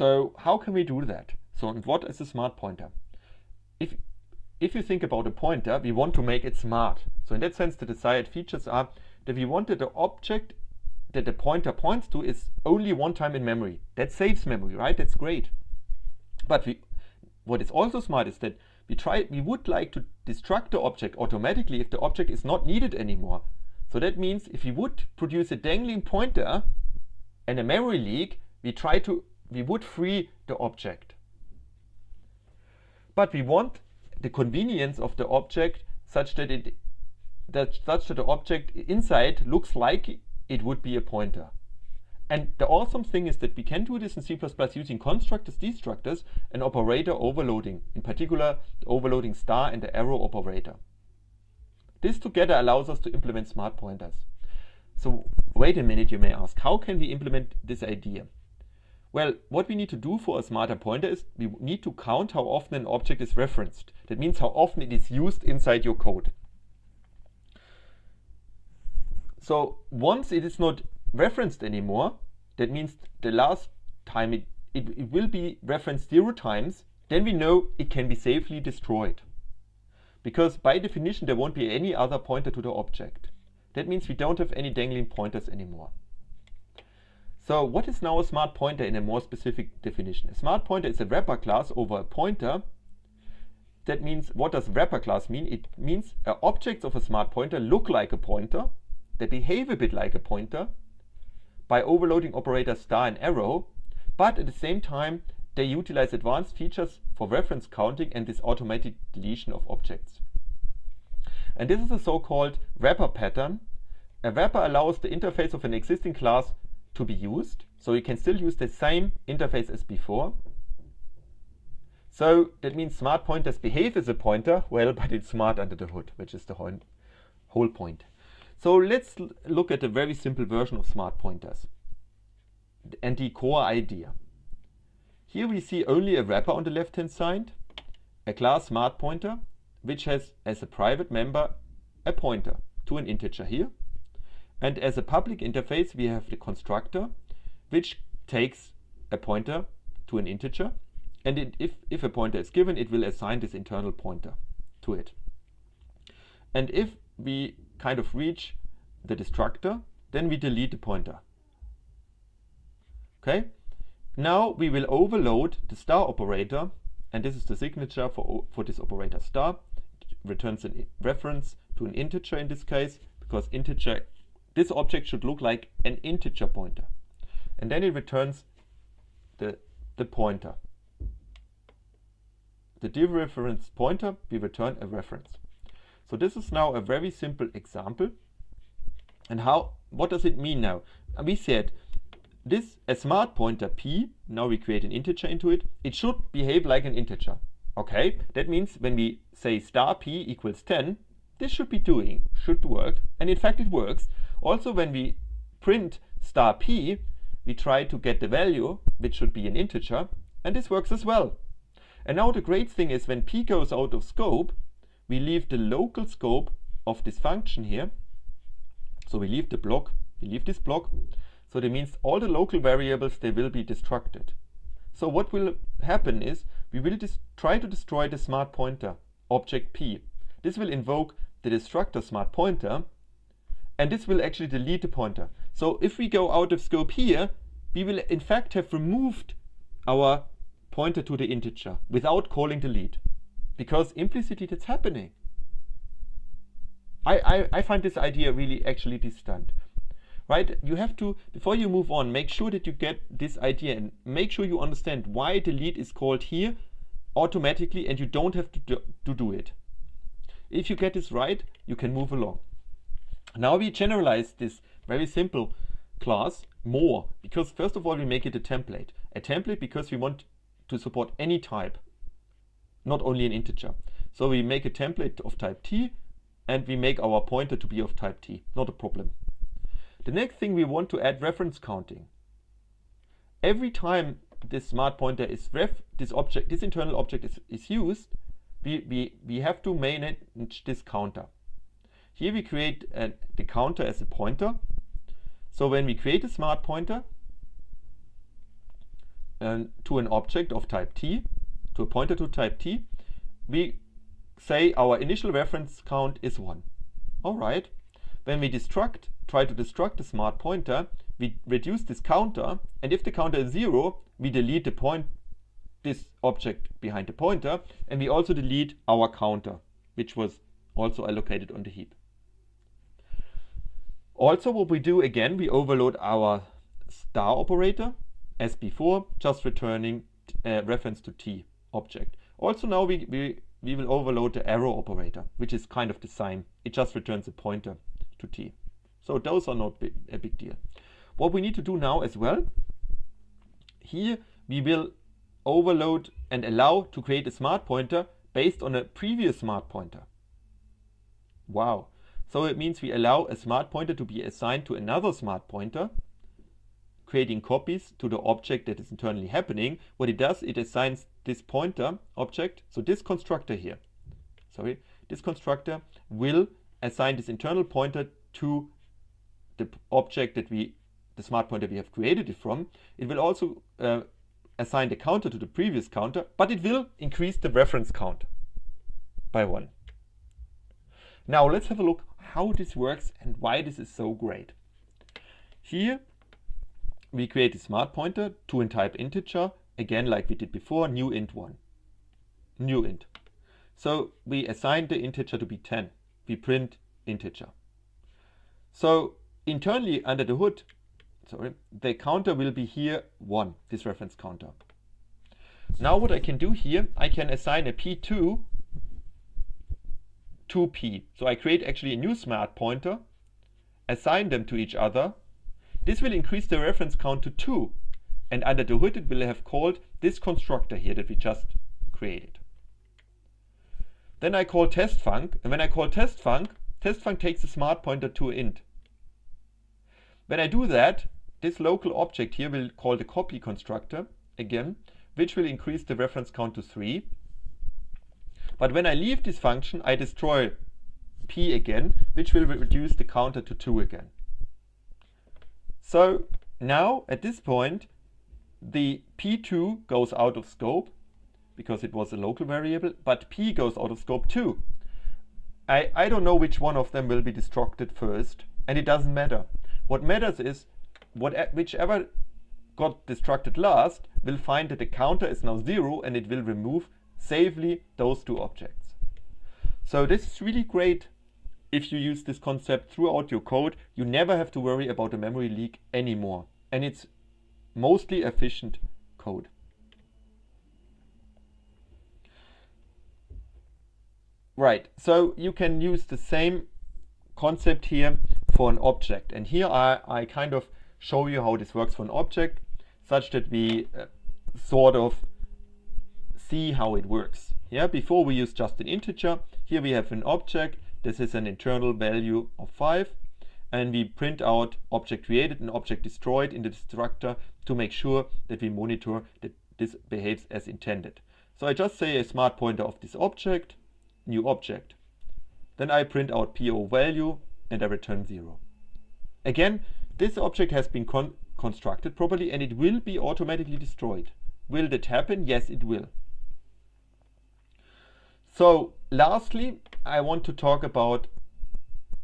So how can we do that? So and what is a smart pointer? If if you think about a pointer, we want to make it smart. So in that sense, the desired features are that we wanted the object that the pointer points to is only one time in memory. That saves memory, right? That's great. But we, what is also smart is that we try we would like to destruct the object automatically if the object is not needed anymore. So that means if we would produce a dangling pointer and a memory leak, we try to we would free the object. But we want the convenience of the object such that it that such that the object inside looks like it would be a pointer. And the awesome thing is that we can do this in C++ using constructors, destructors, and operator overloading, in particular the overloading star and the arrow operator. This together allows us to implement smart pointers. So wait a minute, you may ask, how can we implement this idea? Well, what we need to do for a smarter pointer is we need to count how often an object is referenced. That means how often it is used inside your code. So once it is not referenced anymore, that means the last time it, it, it will be referenced zero times, then we know it can be safely destroyed. Because by definition, there won't be any other pointer to the object. That means we don't have any dangling pointers anymore. So what is now a smart pointer in a more specific definition? A smart pointer is a wrapper class over a pointer. That means, what does wrapper class mean? It means uh, objects of a smart pointer look like a pointer, they behave a bit like a pointer by overloading operator star and arrow, but at the same time they utilize advanced features for reference counting and this automatic deletion of objects. And this is a so-called wrapper pattern. A wrapper allows the interface of an existing class to be used, so you can still use the same interface as before. So that means smart pointers behave as a pointer, well, but it's smart under the hood, which is the whole point. So let's look at a very simple version of smart pointers and the core idea. Here we see only a wrapper on the left hand side, a class smart pointer, which has as a private member a pointer to an integer here. And as a public interface, we have the constructor, which takes a pointer to an integer. And it, if, if a pointer is given, it will assign this internal pointer to it. And if we kind of reach the destructor, then we delete the pointer. Okay, now we will overload the star operator, and this is the signature for, for this operator star. It returns a reference to an integer in this case, because integer, this object should look like an integer pointer. And then it returns the, the pointer. The dereference pointer, we return a reference. So this is now a very simple example. And how? what does it mean now? We said this a smart pointer p, now we create an integer into it, it should behave like an integer. Okay, that means when we say star p equals 10, this should be doing, should work, and in fact it works. Also when we print star p, we try to get the value, which should be an integer, and this works as well. And now the great thing is when p goes out of scope, we leave the local scope of this function here. So we leave the block, we leave this block. So that means all the local variables, they will be destructed. So what will happen is we will try to destroy the smart pointer, object p. This will invoke the destructor smart pointer, and this will actually delete the pointer. So if we go out of scope here, we will in fact have removed our pointer to the integer without calling delete because implicitly that's happening. I, I, I find this idea really actually distant. Right? You have to, before you move on, make sure that you get this idea and make sure you understand why delete is called here automatically and you don't have to do, to do it. If you get this right, you can move along. Now we generalize this very simple class more because first of all we make it a template. A template because we want to support any type not only an integer. So we make a template of type t and we make our pointer to be of type t, not a problem. The next thing we want to add reference counting. Every time this smart pointer is ref, this object, this internal object is, is used, we, we, we have to manage this counter. Here we create a, the counter as a pointer. So when we create a smart pointer, uh, to an object of type t, to a pointer to type t, we say our initial reference count is 1. All right. When we destruct, try to destruct the smart pointer, we reduce this counter, and if the counter is 0, we delete the point, this object behind the pointer, and we also delete our counter, which was also allocated on the heap. Also, what we do again, we overload our star operator as before, just returning uh, reference to t object. Also now we, we, we will overload the arrow operator, which is kind of the same. It just returns a pointer to t. So those are not a big deal. What we need to do now as well, here we will overload and allow to create a smart pointer based on a previous smart pointer. Wow. So it means we allow a smart pointer to be assigned to another smart pointer, creating copies to the object that is internally happening. What it does, it assigns this pointer object, so this constructor here, sorry, this constructor will assign this internal pointer to the object that we, the smart pointer we have created it from. It will also uh, assign the counter to the previous counter, but it will increase the reference count by one. Now let's have a look how this works and why this is so great. Here we create a smart pointer to in type integer, again like we did before, new int 1, new int. So we assign the integer to be 10. We print integer. So internally under the hood, sorry, the counter will be here 1, this reference counter. Now what I can do here, I can assign a p2 to p. So I create actually a new smart pointer, assign them to each other. This will increase the reference count to 2. And under the hood it will have called this constructor here that we just created. Then I call testfunc, and when I call testfunc, testfunc takes the smart pointer to int. When I do that, this local object here will call the copy constructor again, which will increase the reference count to 3. But when I leave this function, I destroy p again, which will reduce the counter to 2 again. So now, at this point, the p2 goes out of scope, because it was a local variable, but p goes out of scope too. I, I don't know which one of them will be destructed first, and it doesn't matter. What matters is, what, whichever got destructed last will find that the counter is now 0, and it will remove safely those two objects. So this is really great if you use this concept throughout your code. You never have to worry about a memory leak anymore. And it's mostly efficient code. Right, so you can use the same concept here for an object. And here I, I kind of show you how this works for an object, such that we uh, sort of see how it works. Yeah, before we use just an integer. Here we have an object. This is an internal value of 5. And we print out object created and object destroyed in the destructor to make sure that we monitor that this behaves as intended. So I just say a smart pointer of this object, new object. Then I print out PO value and I return 0. Again, this object has been con constructed properly and it will be automatically destroyed. Will that happen? Yes, it will. So lastly, I want to talk about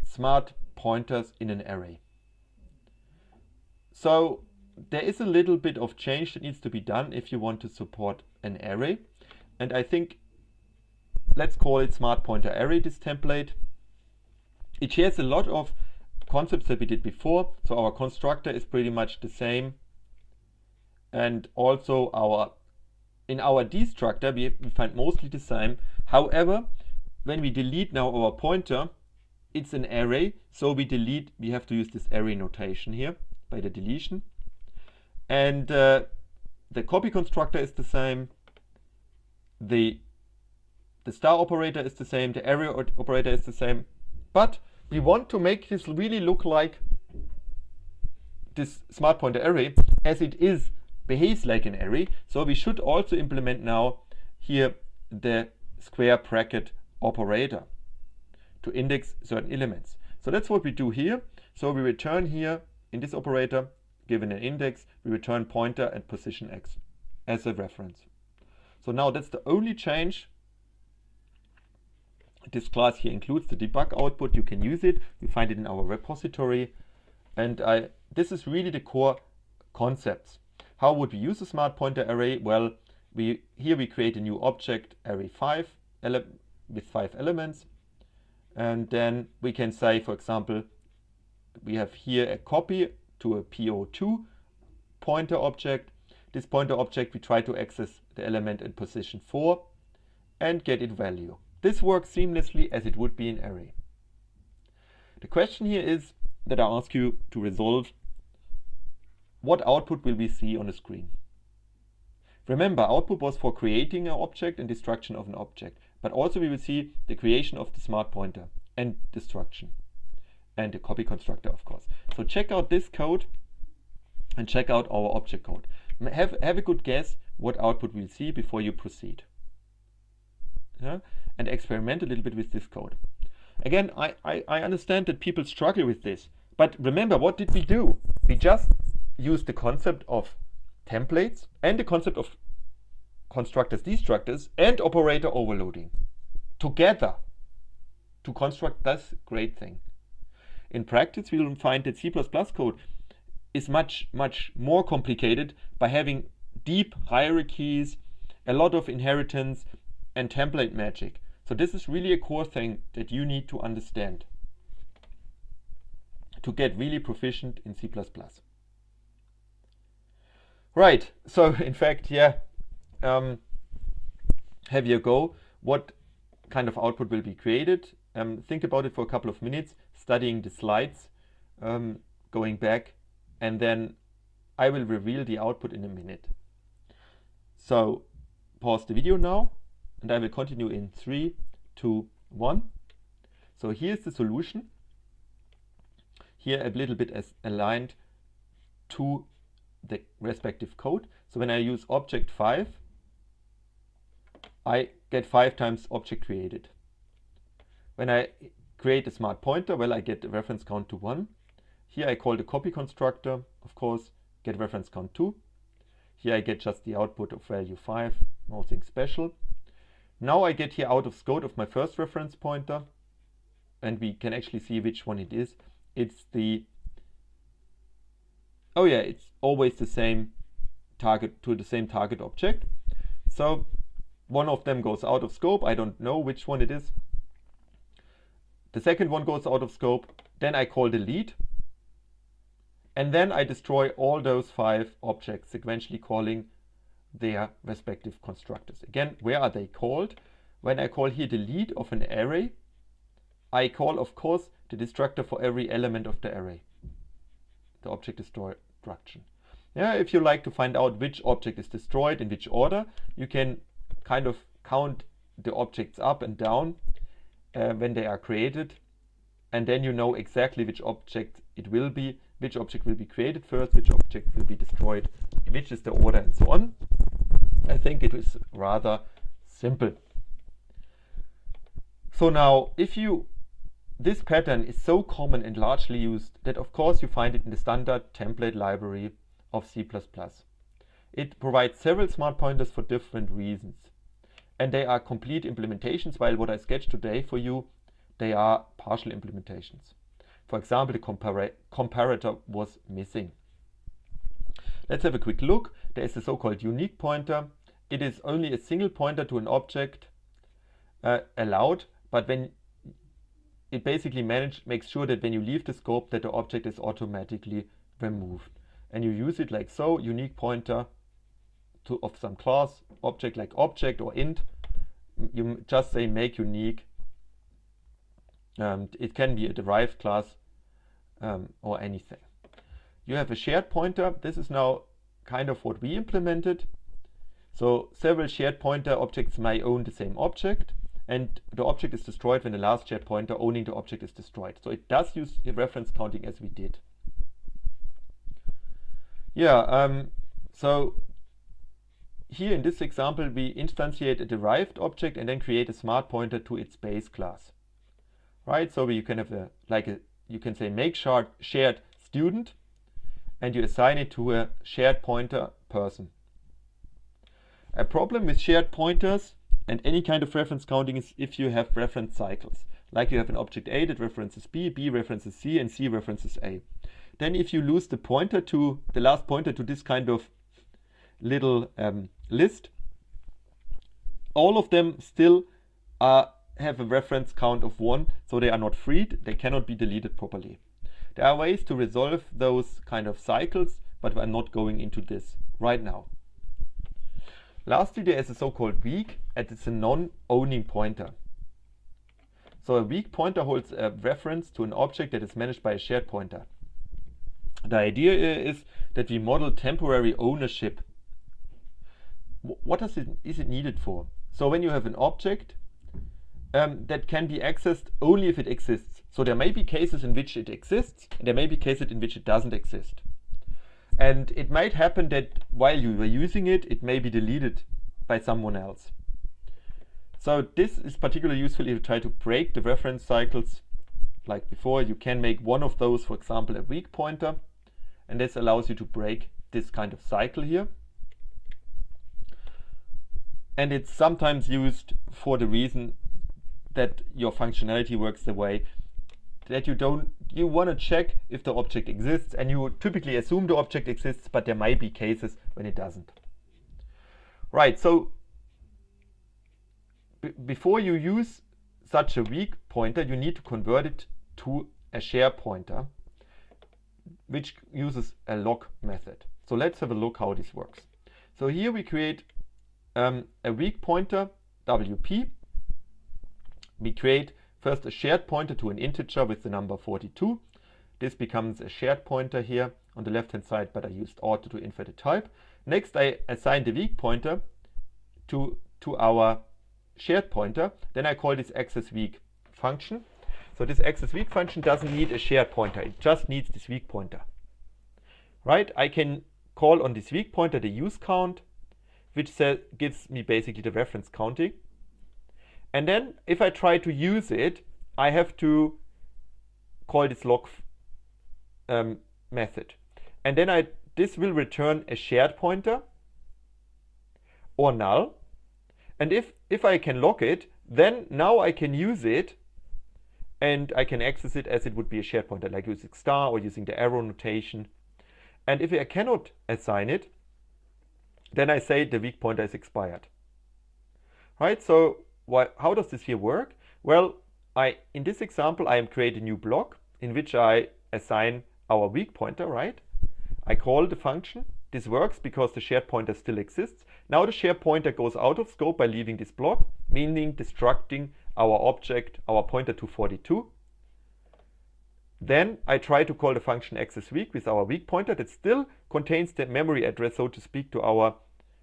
smart pointers in an array. So there is a little bit of change that needs to be done if you want to support an array. And I think let's call it smart pointer array, this template. It shares a lot of concepts that we did before. So our constructor is pretty much the same. And also our in our destructor, we, we find mostly the same. However, when we delete now our pointer, it's an array, so we delete, we have to use this array notation here by the deletion. And uh, the copy constructor is the same, the, the star operator is the same, the array operator is the same, but we want to make this really look like this smart pointer array as it is behaves like an array. So we should also implement now here the square bracket operator to index certain elements. So that's what we do here. So we return here in this operator, given an index, we return pointer and position x. as a reference. So now that's the only change. This class here includes the debug output. You can use it. You find it in our repository. And I, this is really the core concepts. How would we use a smart pointer array? Well, we here we create a new object array 5 with five elements. And then we can say, for example, we have here a copy to a PO2 pointer object. This pointer object, we try to access the element in position 4 and get its value. This works seamlessly as it would be an array. The question here is that I ask you to resolve what output will we see on the screen. Remember, output was for creating an object and destruction of an object, but also we will see the creation of the smart pointer and destruction and the copy constructor, of course. So check out this code and check out our object code. Have, have a good guess what output we'll see before you proceed. Yeah? And experiment a little bit with this code. Again, I, I, I understand that people struggle with this, but remember, what did we do? We just used the concept of templates and the concept of constructors, destructors, and operator overloading together to construct this great thing. In practice, we will find that C++ code is much, much more complicated by having deep hierarchies, a lot of inheritance, and template magic. So this is really a core thing that you need to understand to get really proficient in C++. Right, so in fact, yeah, um, have your go. What kind of output will be created? Um, think about it for a couple of minutes, studying the slides, um, going back, and then I will reveal the output in a minute. So pause the video now, and I will continue in three, two, one. So here's the solution. Here a little bit as aligned to the respective code. So when I use object 5, I get 5 times object created. When I create a smart pointer, well, I get the reference count to 1. Here I call the copy constructor, of course, get reference count 2. Here I get just the output of value 5, nothing special. Now I get here out of scope of my first reference pointer, and we can actually see which one it is. It's the, oh yeah, it's always the same target to the same target object. So one of them goes out of scope. I don't know which one it is. The second one goes out of scope. Then I call delete. And then I destroy all those five objects, sequentially calling their respective constructors. Again, where are they called? When I call here delete of an array, I call, of course, the destructor for every element of the array, the object destruction. Yeah, if you like to find out which object is destroyed in which order, you can kind of count the objects up and down uh, when they are created, and then you know exactly which object it will be, which object will be created first, which object will be destroyed, which is the order, and so on. I think it is rather simple. So now, if you this pattern is so common and largely used that of course you find it in the standard template library of C++. It provides several smart pointers for different reasons. And they are complete implementations, while what I sketched today for you, they are partial implementations. For example, the compara comparator was missing. Let's have a quick look. There is a so-called unique pointer. It is only a single pointer to an object uh, allowed, but when it basically manage, makes sure that when you leave the scope that the object is automatically removed. And you use it like so, unique pointer to, of some class, object like object or int. You just say make unique. Um, it can be a derived class um, or anything. You have a shared pointer. This is now kind of what we implemented. So several shared pointer objects may own the same object and the object is destroyed when the last shared pointer owning the object is destroyed. So it does use reference counting as we did. Yeah, um, so here in this example we instantiate a derived object and then create a smart pointer to its base class. Right, so you can have a, like a, you can say make shared, shared student and you assign it to a shared pointer person. A problem with shared pointers and any kind of reference counting is if you have reference cycles. Like you have an object A that references B, B references C, and C references A. Then if you lose the pointer to, the last pointer to this kind of little um, list, all of them still are, have a reference count of 1, so they are not freed, they cannot be deleted properly. There are ways to resolve those kind of cycles, but I'm not going into this right now. Lastly, there is a so-called weak, and it's a non-owning pointer. So a weak pointer holds a reference to an object that is managed by a shared pointer. The idea is that we model temporary ownership. What is it, is it needed for? So when you have an object um, that can be accessed only if it exists. So there may be cases in which it exists, and there may be cases in which it doesn't exist. And it might happen that while you were using it, it may be deleted by someone else. So this is particularly useful if you try to break the reference cycles like before. You can make one of those, for example, a weak pointer, and this allows you to break this kind of cycle here. And it's sometimes used for the reason that your functionality works the way that you don't you want to check if the object exists and you typically assume the object exists but there might be cases when it doesn't. Right so before you use such a weak pointer you need to convert it to a share pointer which uses a lock method. So let's have a look how this works. So here we create um, a weak pointer wp we create First, a shared pointer to an integer with the number 42. This becomes a shared pointer here on the left-hand side, but I used auto to infer the type. Next, I assign the weak pointer to, to our shared pointer. Then I call this access weak function. So this access weak function doesn't need a shared pointer. It just needs this weak pointer. Right? I can call on this weak pointer the use count, which gives me basically the reference counting. And then if I try to use it, I have to call this lock um, method. And then I this will return a shared pointer or null. And if, if I can lock it, then now I can use it and I can access it as it would be a shared pointer, like using star or using the arrow notation. And if I cannot assign it, then I say the weak pointer is expired. Right, so why, how does this here work? Well, I in this example, I am create a new block in which I assign our weak pointer, right? I call the function. This works because the shared pointer still exists. Now the shared pointer goes out of scope by leaving this block, meaning destructing our object, our pointer to 42. Then I try to call the function access weak with our weak pointer that still contains the memory address, so to speak, to our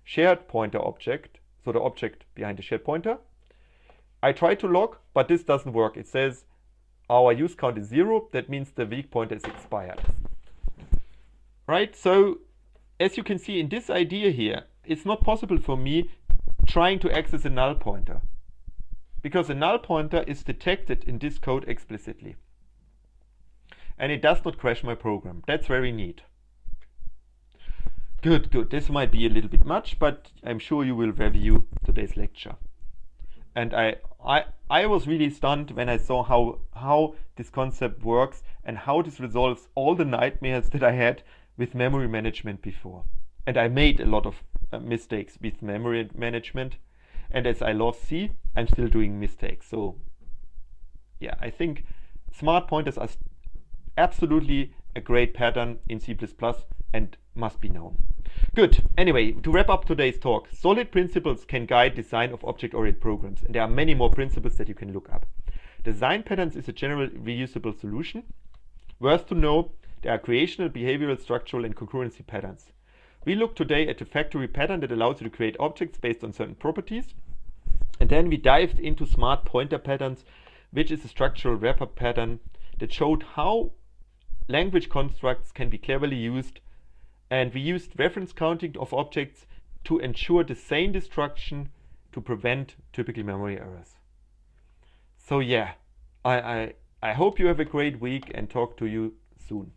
shared pointer object, so the object behind the shared pointer. I try to lock, but this doesn't work. It says our use count is zero. That means the weak pointer is expired. Right, so as you can see in this idea here, it's not possible for me trying to access a null pointer because a null pointer is detected in this code explicitly. And it does not crash my program. That's very neat. Good, good. This might be a little bit much, but I'm sure you will review today's lecture and I, I, I was really stunned when I saw how, how this concept works and how this resolves all the nightmares that I had with memory management before. And I made a lot of uh, mistakes with memory management. And as I love C, I'm still doing mistakes. So yeah, I think smart pointers are absolutely a great pattern in C++ and must be known. Good. Anyway, to wrap up today's talk, solid principles can guide design of object-oriented programs, and there are many more principles that you can look up. Design patterns is a general reusable solution. Worth to know, there are creational, behavioral, structural, and concurrency patterns. We look today at a factory pattern that allows you to create objects based on certain properties. And then we dived into smart pointer patterns, which is a structural wrapper pattern that showed how language constructs can be cleverly used and we used reference counting of objects to ensure the same destruction to prevent typical memory errors. So yeah, I, I, I hope you have a great week and talk to you soon.